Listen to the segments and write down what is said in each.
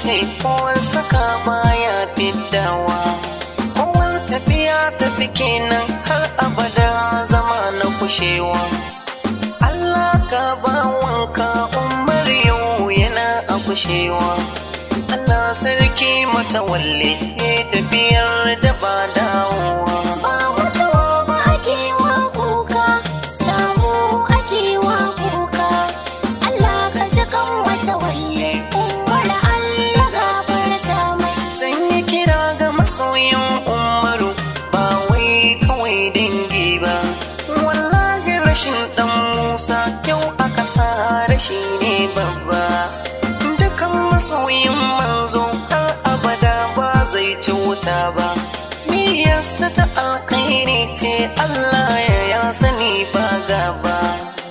ce kowan saka baya fiddawa kowan tafiya tafi kenan har abada zama na kushewa. Allah ka bawanka umar yau yana a kushewa. Allah sarki matawalle tafiyar da ba dawowa. Sa rashi ne babba. Dukan masoyin manzo har abada ba zai ci wuta ba. Niyyarsa ta alkhairi ce allah ya ya sani ba gaba.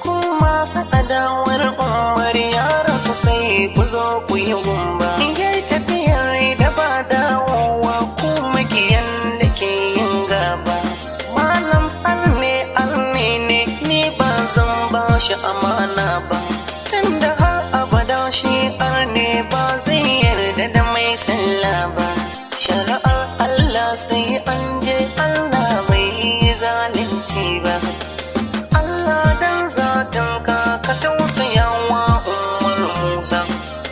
Kuma sa adawar umar ya rasu sai ku zo ku yi gumba zai yarda da mai sallah ba. Shari'ar Allah sai an je Allah bai zalunci ba. Allah dan zatin ka ka tausaya wa Umar Musa.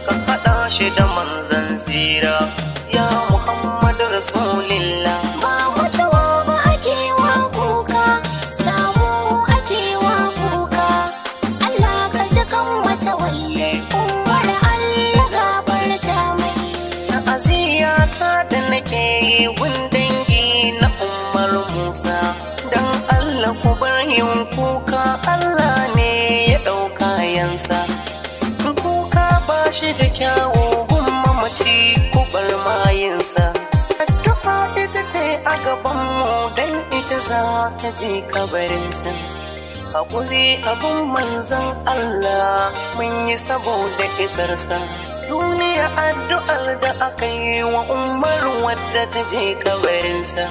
Ka haɗa shi da manzan tsira. Ya Muhammad Rasulillah ta da nake yi dangi na Umar Musa. Dan Allah ku bar yin kuka Allah ne ya ɗauka yansa kuka ba shi da kyawu gun mamaci ku bar mayinsa. Addu'a ita ce a gabanmu dan ita za ta je kabarinsa. Haƙuri abin manzan Allah mun yi saboda isarsa. Duniya addu'ar da aka yi wa umar wadda ta je kabarinsa.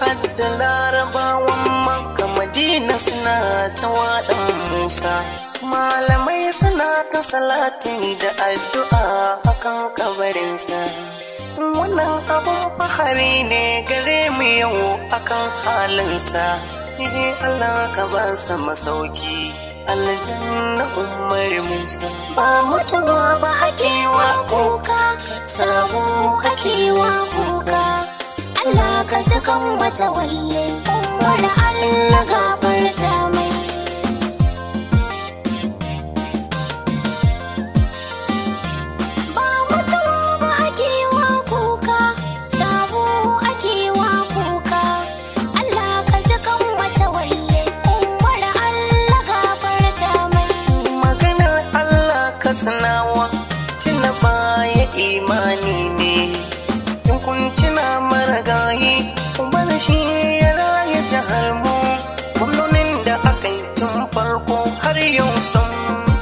Hadda larabawan makka madina suna ta waɗan musa. Malamai suna ta salati da addu'a akan kabarinsa. Wannan abun fahari ne gare mu yau akan halinsa. Ihe Allah ka ba sa masauki aljanna umar musa. Ba mutuwa ba samu ake wa kuka. Allah ka ji kan wata walle. Umar Allah gafarta sun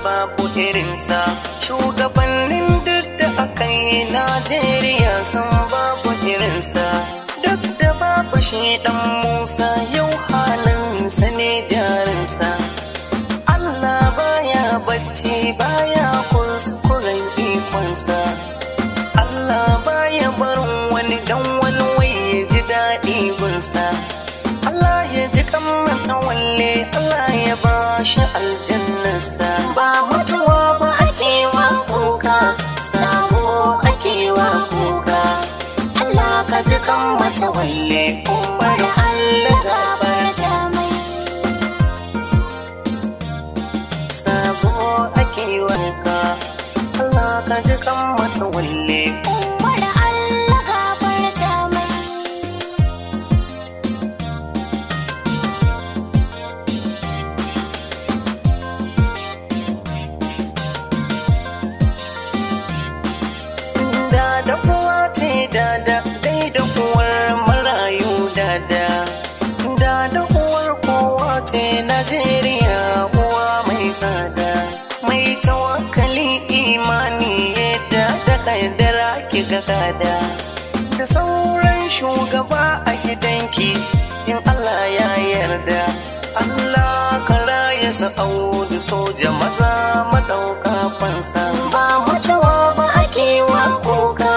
babu irinsa. Shugabannin duk da aka yi Najeriya sun babu irinsa. Duk da babu shi dan Musa yau halinsa ne jarinsa. Allah baya bacci baya kuskuren ikonsa. Allah baya barin wani dan wani ya ji daɗi gunsa Allah ya ji kamata walle Allah ya ba shi aljannarsa ba uwa mai tawakkali imani yadda da kaddara ki ga gada. Da sauran shugaba a gidanki in Allah ya yarda. Allah ka raya sa'audu soja maza madauka fansa. Ba mutuwa ba ake wa kuka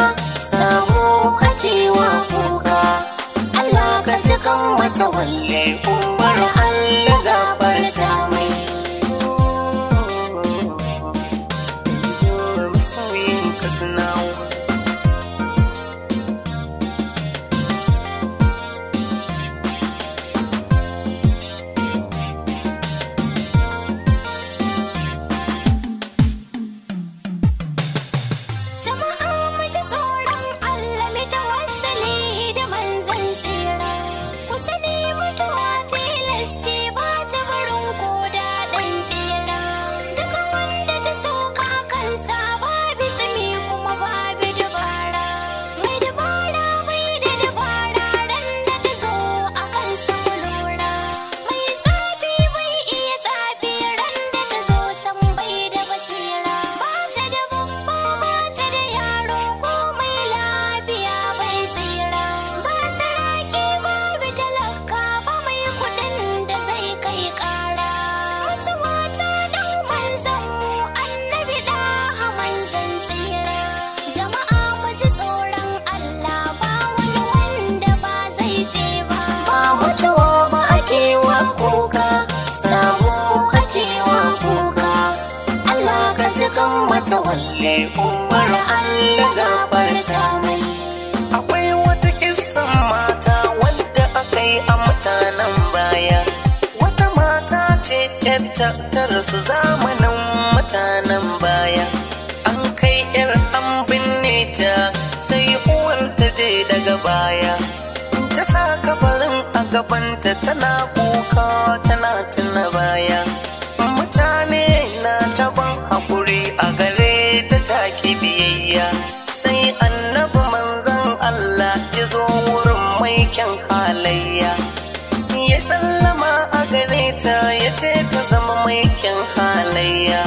sabo ake wa kuka. Allah ka ji kan mata walle umar kan mata walle umar Allah gafarta mai. Akwai wata kissan mata wadda aka yi a mutanen baya. Wata mata ce yadda ta rasu zamanin mutanen baya. An kai yar an binne ta sai uwar ta je daga baya. Ta sa kabarin a gabanta tana kuka. Sallama a gare ta ya ce ta zama mai kyan halayya.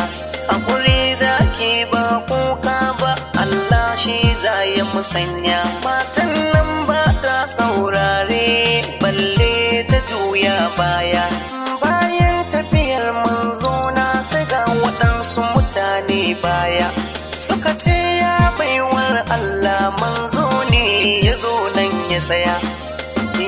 Haƙuri zaki ba kuka ba Allah shi za ya musanya. Matan nan ba ta saurare balle ta juya baya. Bayan tafiyar manzo na sai ga waɗansu mutane baya. Suka ce ya baiwar Allah manzo ne ya zo nan ya tsaya.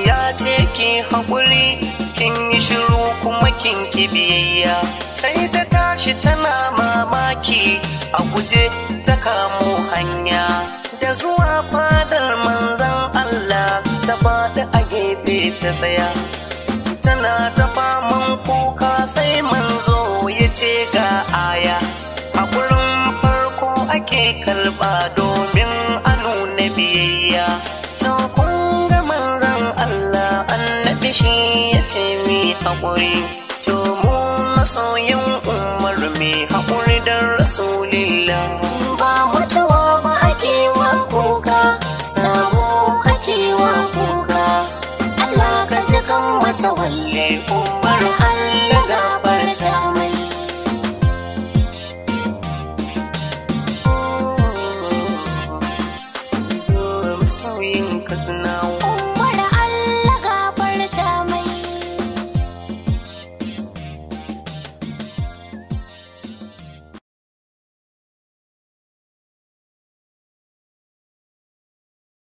Ya ce ki haƙuri kin yi shiru kuma kin ki biyayya. Sai ta tashi tana mamaki a guje ta kamo hanya. Da zuwa fadar manzan Allah ta faɗi a gefe ta tsaya. Tana ta faman kuka sai manzo ya ce ga aya. A gurin farko ake karɓa domin a nuna biyayya. ce mi haƙuri. To mu masoyin umar mi haƙuri don rasulillah. Ba mutuwa ba ake wa kuka samu ake wa kuka. Allah ka ji kan mata walle